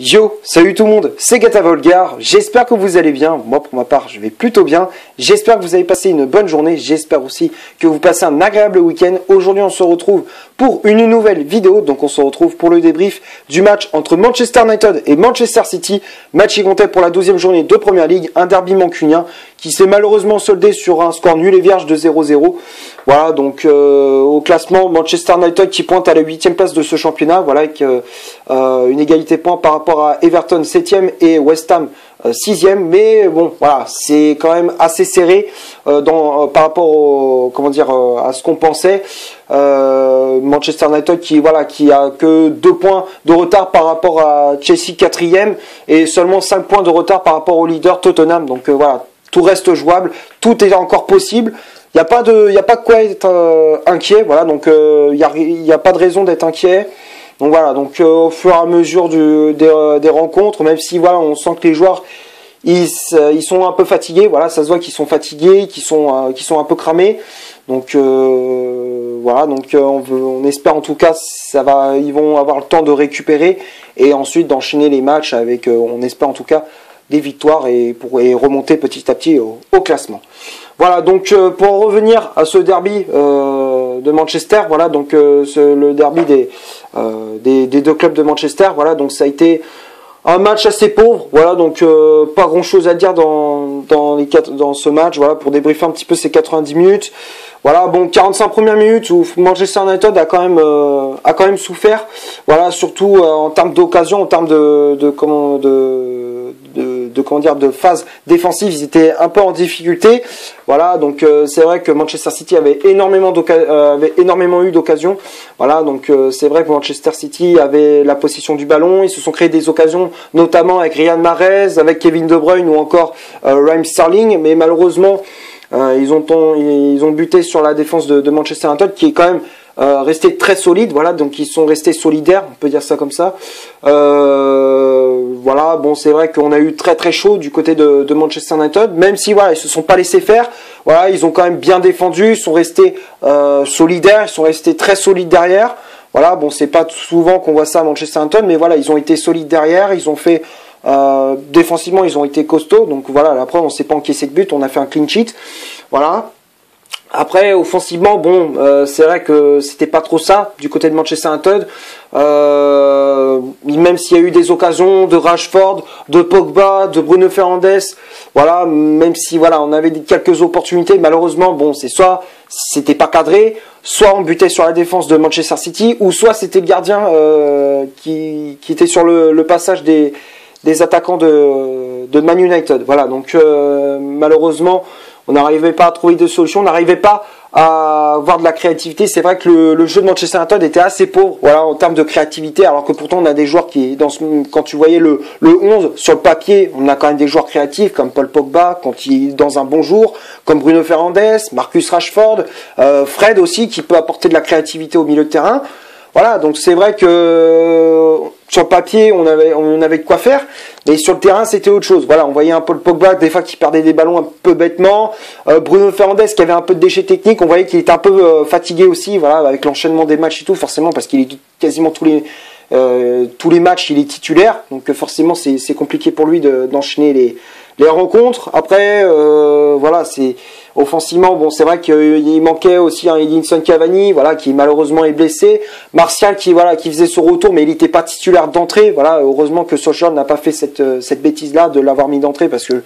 Yo, salut tout le monde, c'est Gata Volgar, j'espère que vous allez bien, moi pour ma part je vais plutôt bien, j'espère que vous avez passé une bonne journée, j'espère aussi que vous passez un agréable week-end, aujourd'hui on se retrouve pour une nouvelle vidéo, donc on se retrouve pour le débrief du match entre Manchester United et Manchester City, match qui comptait pour la 12e journée de Première Ligue, un derby mancunien qui s'est malheureusement soldé sur un score nul et vierge de 0-0. Voilà, donc euh, au classement, Manchester United qui pointe à la 8 place de ce championnat, voilà, avec euh, une égalité point par rapport à Everton 7e et West Ham 6e, mais bon, voilà, c'est quand même assez serré dans, par rapport au, comment dire, à ce qu'on pensait. Manchester United qui voilà qui a que 2 points de retard par rapport à Chelsea 4e et seulement 5 points de retard par rapport au leader Tottenham. Donc voilà, tout reste jouable, tout est encore possible. Il n'y a pas de, il a pas quoi être euh, inquiet, voilà. Donc il euh, n'y a, y a pas de raison d'être inquiet. Donc voilà, donc euh, au fur et à mesure des, rencontres, même si voilà, on sent que les joueurs ils, sont un peu fatigués, voilà, ça se voit qu'ils sont fatigués, qu'ils sont, un peu cramés. Donc voilà, donc on, espère en tout cas ça va, ils vont avoir le temps de récupérer et ensuite d'enchaîner les matchs avec, on espère en tout cas des victoires et remonter petit à petit au, classement. Voilà, donc euh, pour en revenir à ce derby euh, de Manchester, voilà, donc euh, le derby des, des, des, deux clubs de Manchester, voilà, donc ça a été un match assez pauvre, voilà, donc pas grand chose à dire dans, dans, les, dans ce match, voilà, pour débriefer un petit peu ces 90 minutes. Voilà, bon, 45 premières minutes où Manchester United a quand même a quand même souffert. Voilà, surtout en termes d'occasion, en termes de, de comment de de, de phase défensive, ils étaient un peu en difficulté. Voilà, donc euh, c'est vrai que Manchester City avait énormément, euh, avait énormément eu d'occasions. Voilà, donc euh, c'est vrai que Manchester City avait la possession du ballon, ils se sont créés des occasions, notamment avec Riyad Mahrez, avec Kevin De Bruyne ou encore Raheem Sterling, mais malheureusement ils ont buté sur la défense de, Manchester United qui est quand même restés très solides, voilà, donc ils sont restés solidaires, on peut dire ça comme ça. Voilà, bon, c'est vrai qu'on a eu très très chaud du côté de, Manchester United, même si voilà, ils se sont pas laissés faire. Voilà, ils ont quand même bien défendu, ils sont restés euh, solidaires, ils sont restés très solides derrière. Voilà, bon, c'est pas souvent qu'on voit ça à Manchester United, mais voilà, ils ont été solides derrière, ils ont fait euh, défensivement, ils ont été costauds. Donc voilà, après, on s'est pas encaissé de but, on a fait un clean sheet. Voilà. Après, offensivement, bon, euh, c'est vrai que c'était pas trop ça du côté de Manchester United. Euh, même s'il y a eu des occasions de Rashford, de Pogba, de Bruno Fernandes, voilà, même si voilà, on avait quelques opportunités, malheureusement, bon, c'est soit c'était pas cadré, soit on butait sur la défense de Manchester City, ou soit c'était le gardien euh, qui, qui était sur le, le passage des, des attaquants de, de Man United. Voilà, donc malheureusement on n'arrivait pas à trouver de solution, on n'arrivait pas à avoir de la créativité. C'est vrai que le, jeu de Manchester United était assez pauvre, voilà, en termes de créativité, alors que pourtant on a des joueurs qui, dans quand tu voyais le, le 11 sur le papier, on a quand même des joueurs créatifs comme Paul Pogba quand il est dans un bon jour, comme Bruno Fernandes, Marcus Rashford, euh, Fred aussi qui peut apporter de la créativité au milieu de terrain. Voilà, donc c'est vrai que sur le papier, on avait, de quoi faire, mais sur le terrain, c'était autre chose. Voilà, on voyait un Paul Pogba des fois qui perdait des ballons un peu bêtement, euh, Bruno Fernandes qui avait un peu de déchets techniques, on voyait qu'il était un peu euh, fatigué aussi, voilà, avec l'enchaînement des matchs et tout, forcément parce qu'il est quasiment tous les euh, tous les matchs, il est titulaire, donc forcément c'est compliqué pour lui d'enchaîner les les rencontres. Après, voilà, c'est Offensivement, bon, c'est vrai qu'il manquait aussi un Edinson Cavani, voilà, qui malheureusement est blessé. Martial qui, voilà, qui faisait son retour, mais il n'était pas titulaire d'entrée. Voilà, heureusement que Solskjaer n'a pas fait cette, euh, cette bêtise-là de l'avoir mis d'entrée parce que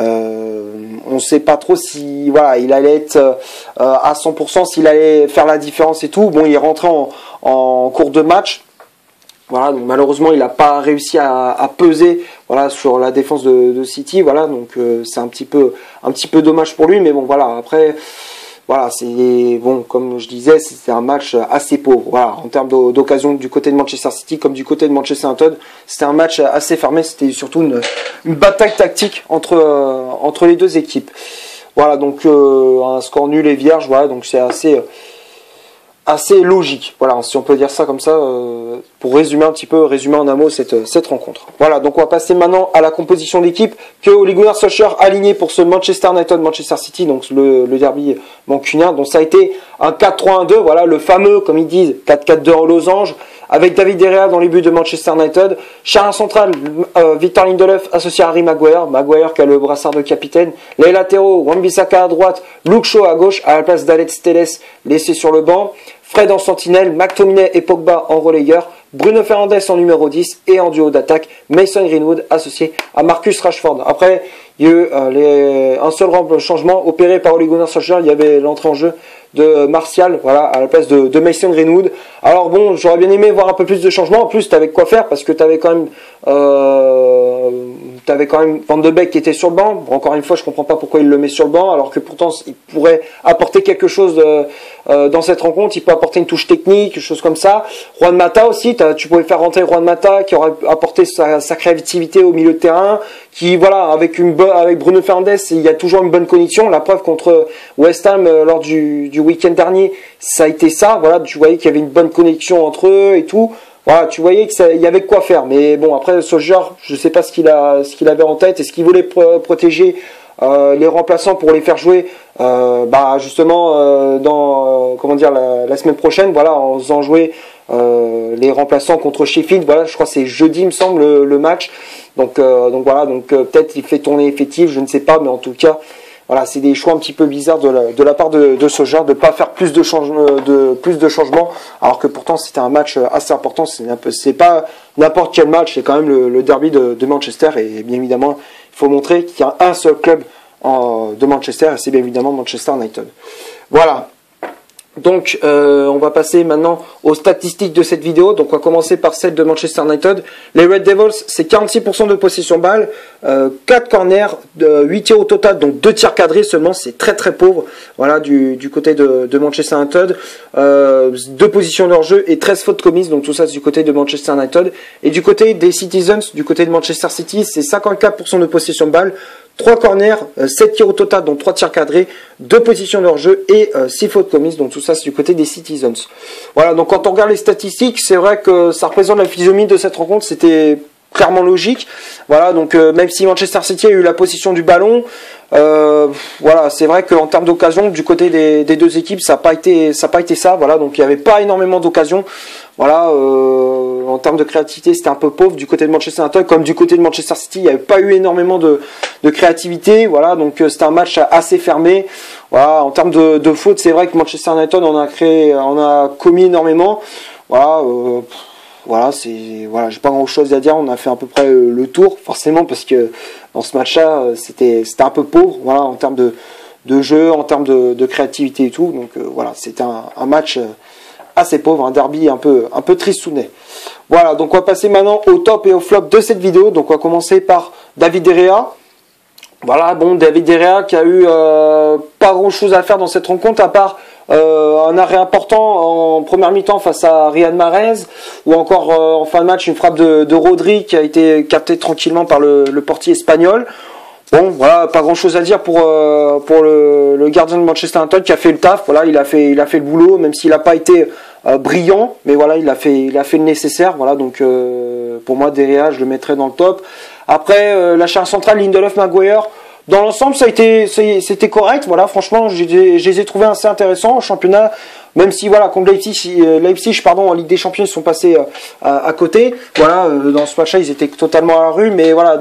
euh, on ne sait pas trop si voilà il allait être euh, à 100%, s'il allait faire la différence et tout. Bon, il est rentré en, en cours de match. Voilà, donc malheureusement, il n'a pas réussi à, peser voilà, sur la défense de, City. Voilà, donc euh, c'est un petit peu un petit peu dommage pour lui, mais bon, voilà. Après, voilà, c'est bon, comme je disais, c'était un match assez pauvre. Voilà, en termes d'occasion du côté de Manchester City comme du côté de Manchester United, c'était un match assez fermé. C'était surtout une, bataille tactique entre euh, entre les deux équipes. Voilà, donc euh, un score nul et vierge. Voilà, donc c'est assez assez logique. Voilà, si on peut dire ça comme ça, euh, pour résumer un petit peu, résumer en un mot cette, cette rencontre. Voilà, donc on va passer maintenant à la composition d'équipe que Ole Gunnar Solskjaer a aligné pour ce Manchester United Manchester City, donc le, le derby mancunien. Donc ça a été un 4-3-1-2, voilà, le fameux, comme ils disent, 4-4-2 en losange, avec David Derrea dans les buts de Manchester United. Charles central, euh, Victor Lindelof associé à Harry Maguire. Maguire qui a le brassard de capitaine. Les latéraux, Wan-Bissaka à droite, Luke Shaw à gauche, à la place d'Alex Teles laissé sur le banc. Fred en sentinelle, McTominay et Pogba en relayeur. Bruno Fernandes en numéro 10 et en duo d'attaque, Mason Greenwood associé à Marcus Rashford. Après, il y a eu euh, un seul changement opéré par Ole Gunnar Solskjaer, il y avait l'entrée en jeu de Martial, voilà, à la place de, Mason Greenwood. Alors bon, j'aurais bien aimé voir un peu plus de changements. En plus, tu avais quoi faire parce que tu avais quand même, euh, avais quand même Van de Beek qui était sur le banc. encore une fois, je comprends pas pourquoi il le met sur le banc, alors que pourtant il pourrait apporter quelque chose euh, dans cette rencontre. Il peut apporter une touche technique, quelque chose comme ça. Juan Mata aussi, tu pouvais faire rentrer Juan Mata qui aurait apporté sa, sa créativité au milieu de terrain, qui voilà, avec une avec Bruno Fernandes, il y a toujours une bonne connexion. La preuve contre West Ham euh, lors du, du week-end dernier, ça a été ça. Voilà, tu voyais qu'il y avait une bonne connexion entre eux et tout. Voilà, tu voyais qu'il y avait quoi faire. Mais bon, après, Solskjaer, je ne sais pas ce qu'il qu'il avait en tête. Est-ce qu'il voulait protéger euh, les remplaçants pour les faire jouer, euh, bah justement euh, dans comment dire la, semaine prochaine, voilà, en faisant jouer les remplaçants contre Sheffield. Voilà, je crois que c'est jeudi, me semble, le, match. Donc donc voilà, donc peut-être il fait tourner effectif, je ne sais pas, mais en tout cas voilà, c'est des choix un petit peu bizarres de la, de la part de, de ce genre de pas faire plus de, changements, de plus de changements, alors que pourtant c'était un match assez important. C'est pas n'importe quel match, c'est quand même le, derby de, de, Manchester et bien évidemment il faut montrer qu'il y a un seul club en, de Manchester et c'est bien évidemment Manchester United. Voilà, donc, euh, on va passer maintenant aux statistiques de cette vidéo. Donc, on va commencer par celle de Manchester United. Les Red Devils, c'est 46% de possession balle, euh, 4 corners, 8 tirs au total, donc 2 tirs cadrés seulement. C'est très très pauvre. Voilà, du, côté de, Manchester United. Euh, 2 positions de leur jeu et 13 fautes commises. Donc, tout ça, c'est du côté de Manchester United. Et du côté des Citizens, du côté de Manchester City, c'est 54% de possession balle, 3 corners, 7 euh, tirs au total, donc 3 tirs cadrés, 2 positions de leur jeu et 6 euh, fautes commises. Donc tout ça, c'est du côté des Citizens. Voilà, donc quand on regarde les statistiques, c'est vrai que ça représente la physionomie de cette rencontre. C'était clairement logique. Voilà, donc euh, même si Manchester City a eu la position du ballon, voilà, c'est vrai qu'en termes d'occasion, du côté des, deux équipes, ça n'a pas été, ça pas été ça. Voilà, donc il n'y avait pas énormément d'occasions. Voilà, euh, en termes de créativité, c'était un peu pauvre du côté de Manchester United, comme du côté de Manchester City, il n'y avait pas eu énormément de, créativité. Voilà, donc euh, c'était un match assez fermé. Voilà, en termes de, de fautes, c'est vrai que Manchester United on a commis énormément. Voilà, euh, voilà, c'est voilà, j'ai pas grand chose à dire. On a fait à peu près le tour, forcément, parce que dans ce match-là, c'était c'était un peu pauvre. Voilà, en termes de, de jeu, en termes de, créativité et tout. Donc voilà, c'était un match assez pauvre, un derby un peu, un peu tristounet. Voilà, donc on va passer maintenant au top et au flop de cette vidéo. Donc on va commencer par David Derrea. Voilà, bon, David Derrea qui a eu euh, pas grand chose à faire dans cette rencontre à part euh, un arrêt important en première mi-temps face à Riyad Mahrez ou encore euh, en fin de match une frappe de, Rodri qui a été captée tranquillement par le, portier espagnol. Bon, voilà, pas grand chose à dire pour, pour le, le, gardien de Manchester United qui a fait le taf. Voilà, il a fait, il a fait le boulot, même s'il n'a pas été euh, brillant, mais voilà, il a fait, il a fait le nécessaire. Voilà, donc euh, pour moi, Derrea, je le mettrais dans le top. Après, euh, la charge centrale, Lindelof, Maguire. Dans l'ensemble, ça a été, c'était correct. Voilà, franchement, je les ai trouvés assez intéressants au championnat. Même si voilà, contre Leipzig, Leipzig pardon, en Ligue des Champions, ils sont passés à, côté. Voilà, dans ce match-là, ils étaient totalement à la rue. Mais voilà,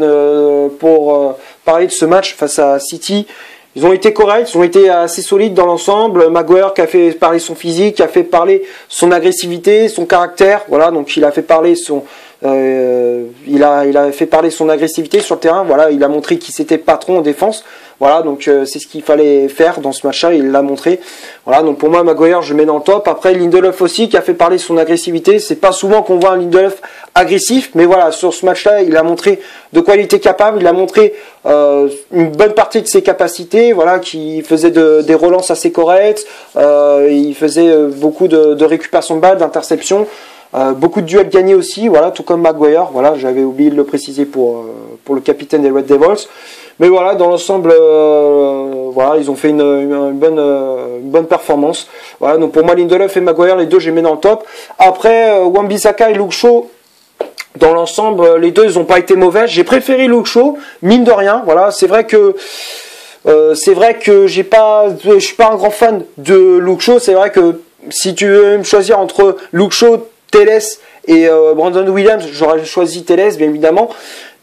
pour parler de ce match face à City, ils ont été corrects, ils ont été assez solides dans l'ensemble. Maguire qui a fait parler son physique, qui a fait parler son agressivité, son caractère. Voilà, donc il a fait parler son, euh, il a, il a fait parler son agressivité sur le terrain. Voilà, il a montré qu'il s'était patron en défense. Voilà, donc euh, c'est ce qu'il fallait faire dans ce match-là, il l'a montré. Voilà, donc pour moi, Maguire, je mets dans le top. Après, Lindelof aussi, qui a fait parler son agressivité. C'est pas souvent qu'on voit un Lindelof agressif, mais voilà, sur ce match-là, il a montré de quoi il était capable. Il a montré euh, une bonne partie de ses capacités, voilà, qui faisait des relances assez correctes. Euh, il faisait beaucoup de, de récupération de balles, d'interception. beaucoup de duels gagnés aussi, voilà, tout comme Maguire. Voilà, j'avais oublié de le préciser pour, pour le capitaine des Red Devils. Mais voilà, dans l'ensemble, euh, voilà, ils ont fait une, bonne, euh, une bonne performance. Voilà, donc pour moi, Lindelof et Maguire, les deux, j'ai mis dans le top. Après, euh, Wan-Bissaka et Luke Shaw, dans l'ensemble, les deux, ils n'ont pas été mauvais. J'ai préféré Luke Shaw, mine de rien. Voilà, c'est vrai que c'est vrai que j'ai pas, je suis pas un grand fan de Luke Shaw. C'est vrai que si tu veux me choisir entre Luke Shaw, Teles et Brandon Williams, j'aurais choisi Teles, bien évidemment.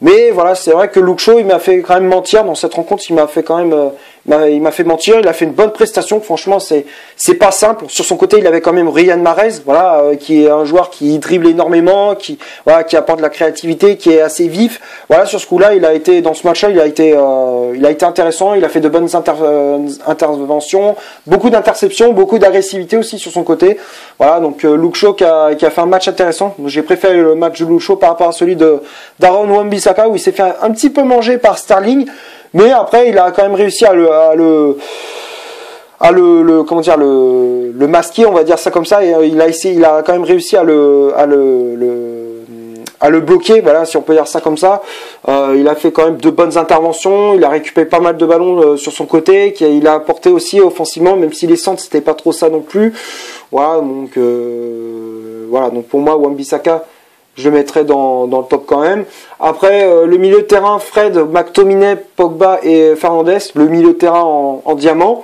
Mais voilà, c'est vrai que Luke Shaw, il m'a fait quand même mentir dans cette rencontre. Il m'a fait quand même, euh, il m'a fait mentir. Il a fait une bonne prestation. Franchement, c'est c'est pas simple. Sur son côté, il avait quand même Ryan Mahrez, voilà, euh, qui est un joueur qui dribble énormément, qui voilà, qui apporte de la créativité, qui est assez vif. Voilà, sur ce coup-là, il a été dans ce match-là, il a été, euh, il a été intéressant. Il a fait de bonnes interventions, beaucoup d'interceptions, beaucoup d'agressivité aussi sur son côté. Voilà, donc Luke Shaw qui a, qui a fait un match intéressant. J'ai préféré le match de Luke Shaw par rapport à celui de d'Aaron Wambis où il s'est fait un petit peu manger par Sterling, mais après il a quand même réussi à le, à le, comment dire le, masquer, on va dire ça comme ça, euh, il a essayé, il a quand même réussi à le, à le, à le bloquer, voilà, si on peut dire ça comme ça. Euh, il a fait quand même de bonnes interventions, il a récupéré pas mal de ballons euh, sur son côté, il a apporté aussi offensivement, même si les centres c'était pas trop ça non plus. Voilà, donc voilà, donc pour moi Wambisaka je mettrai dans, dans, le top quand même. Après, euh, le milieu de terrain, Fred, McTominay, Pogba et Fernandez, le milieu de terrain en, diamant.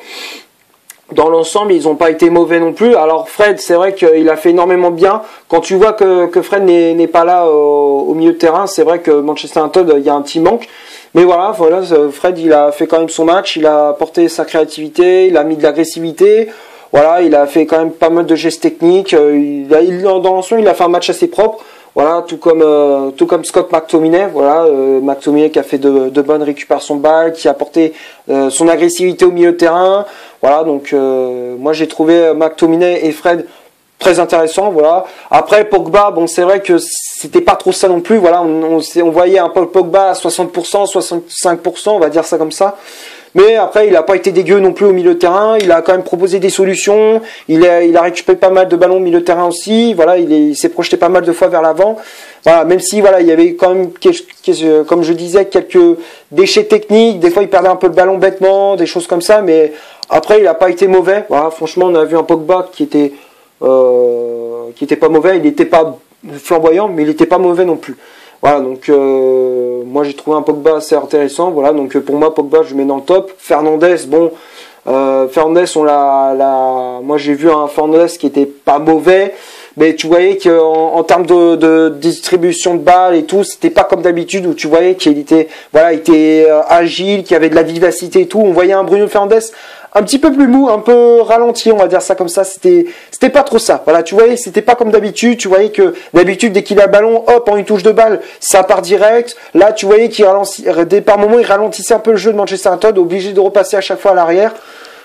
Dans l'ensemble, ils n'ont pas été mauvais non plus. Alors Fred, c'est vrai qu'il a fait énormément bien. Quand tu vois que, que Fred n'est pas là au, milieu de terrain, c'est vrai que Manchester United, il y a un petit manque. Mais voilà, voilà, Fred, il a fait quand même son match, il a apporté sa créativité, il a mis de l'agressivité. Voilà, il a fait quand même pas mal de gestes techniques. Euh, il a, il, dans l'ensemble, il a fait un match assez propre. Voilà, tout comme euh, tout comme Scott McTominay, voilà, euh, McTominay qui a fait de, de bonnes récupérations de balles, qui a apporté euh, son agressivité au milieu de terrain. Voilà, donc euh, moi j'ai trouvé McTominay et Fred très intéressants, voilà. Après Pogba, bon c'est vrai que c'était pas trop ça non plus, voilà, on, on, on voyait un Pogba à 60%, 65%, on va dire ça comme ça. Mais après, il n'a pas été dégueu non plus au milieu de terrain. Il a quand même proposé des solutions. Il a, récupéré pas mal de ballons au milieu de terrain aussi. Voilà, il s'est projeté pas mal de fois vers l'avant. Même si voilà, il y avait quand même, comme je disais, quelques déchets techniques. Des fois, il perdait un peu le ballon bêtement, des choses comme ça. Mais après, il n'a pas été mauvais. Franchement, on a vu un Pogba qui était, euh, qui était pas mauvais. Il n'était pas flamboyant, mais il n'était pas mauvais non plus. Voilà, donc euh, moi j'ai trouvé un Pogba assez intéressant. Voilà, donc pour moi Pogba je mets dans le top. Fernandez, bon, euh, Fernandez on l'a, la, moi j'ai vu un Fernandez qui était pas mauvais, mais tu voyais qu'en en termes de, de, distribution de balles et tout, c'était pas comme d'habitude où tu voyais qu'il était, voilà, il était euh, agile, qu'il avait de la vivacité et tout. On voyait un Bruno Fernandez un petit peu plus mou, un peu ralenti, on va dire ça comme ça. C'était, c'était pas trop ça. Voilà, tu voyais, c'était pas comme d'habitude. Tu voyais que d'habitude, dès qu'il a le ballon, hop, en une touche de balle, ça part direct. Là, tu voyais qu'il ralentit, par moments, il ralentissait un peu le jeu de Manchester United, obligé de repasser à chaque fois à l'arrière.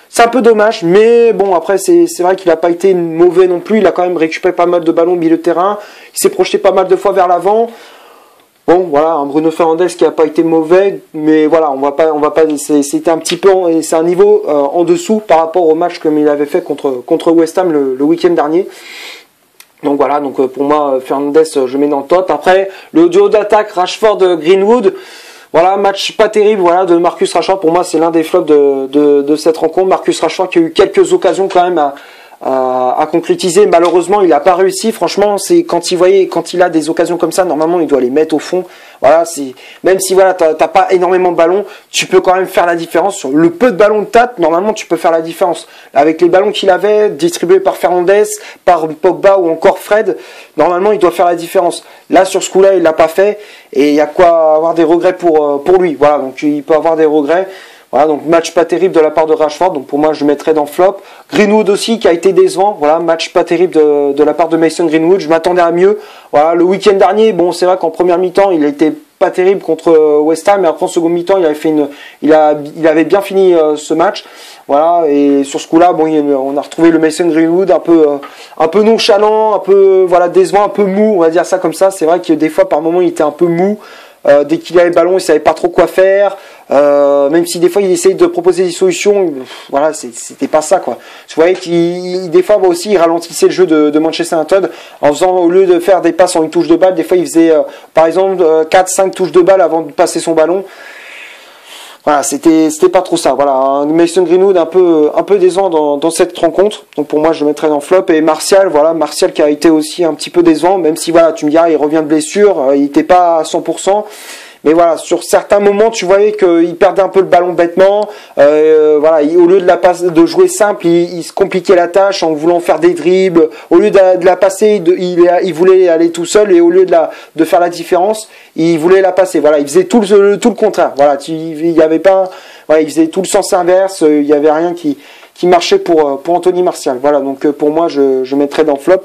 C'est un peu dommage, mais bon, après, c'est vrai qu'il n'a pas été mauvais non plus. Il a quand même récupéré pas mal de ballons au milieu de terrain. Il s'est projeté pas mal de fois vers l'avant. Bon, voilà, un Bruno Fernandez qui n'a pas été mauvais, mais voilà, on va pas, on va pas, c'était un petit peu, c'est un niveau euh, en dessous par rapport au match comme il avait fait contre contre West Ham le, week-end dernier. Donc voilà, donc euh, pour moi Fernandez, je mets dans le top. Après le duo d'attaque Rashford Greenwood, voilà, match pas terrible, voilà, de Marcus Rashford. Pour moi, c'est l'un des flops de, de, de cette rencontre. Marcus Rashford qui a eu quelques occasions quand même à à, concrétiser. Malheureusement, il n'a pas réussi. Franchement, c'est quand il voyait, quand il a des occasions comme ça, normalement, il doit les mettre au fond. Voilà, c'est même si voilà, t'as pas énormément de ballons, tu peux quand même faire la différence sur le peu de ballons que t'as. Normalement, tu peux faire la différence avec les ballons qu'il avait distribués par Fernandez, par Pogba ou encore Fred. Normalement, il doit faire la différence. Là, sur ce coup-là, il l'a pas fait et il y a quoi avoir des regrets pour euh, pour lui. Voilà, donc il peut avoir des regrets. Voilà, donc match pas terrible de la part de Rashford, donc pour moi je mettrais dans flop. Greenwood aussi qui a été décevant, voilà, match pas terrible de, la part de Mason Greenwood, je m'attendais à mieux. Voilà, le week-end dernier, bon c'est vrai qu'en première mi-temps il été pas terrible contre euh, West Ham, mais après en second mi-temps il avait bien fini euh, ce match. Voilà, et sur ce coup-là, bon, on a retrouvé le Mason Greenwood un peu, euh, un peu nonchalant, un peu, voilà, décevant, un peu mou, on va dire ça comme ça. C'est vrai que des fois, par moments, il était un peu mou. Dès qu'il avait le ballon, il savait pas trop quoi faire. Euh, même si des fois il essayait de proposer des solutions, voilà, c'était pas ça quoi. Tu voyais qu'il des fois aussi il ralentissait le jeu de, Manchester United en faisant au lieu de faire des passes en une touche de balle, des fois il faisait euh, par exemple 4-5 touches de balle avant de passer son ballon. Voilà, c'était c'était pas trop ça. Voilà, un Mason Greenwood un peu un peu décevant dans, dans cette rencontre. Donc pour moi, je le mettrais dans flop et Martial, voilà, Martial qui a été aussi un petit peu décevant même si voilà, tu me diras, il revient de blessure, il n'était pas à 100%. Mais voilà, sur certains moments, tu voyais qu'il perdait un peu le ballon bêtement. Euh, voilà, au lieu de de jouer simple, il, se compliquait la tâche en voulant faire des dribbles. Au lieu de, la passer, il, il, voulait aller tout seul et au lieu de, de faire la différence, il voulait la passer. Voilà, il faisait tout le, contraire. Voilà, il avait pas, faisait tout le sens inverse. Il n'y avait rien qui, marchait pour, pour Anthony Martial. Voilà, donc pour moi, je mettrais dans flop.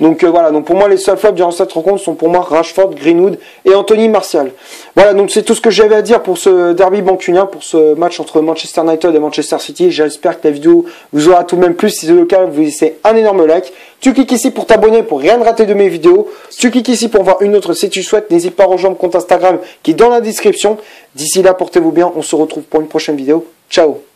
Donc euh, voilà, donc pour moi les seuls flops durant cette rencontre sont pour moi Rashford, Greenwood et Anthony Martial. Voilà, donc c'est tout ce que j'avais à dire pour ce derby bancunien, pour ce match entre Manchester United et Manchester City. J'espère que la vidéo vous aura tout de même plus. Si c'est le cas, vous laissez un énorme like. Tu cliques ici pour t'abonner pour rien rater de mes vidéos. Tu cliques ici pour voir une autre si tu souhaites. N'hésite pas à rejoindre mon compte Instagram qui est dans la description. D'ici là, portez-vous bien. On se retrouve pour une prochaine vidéo. Ciao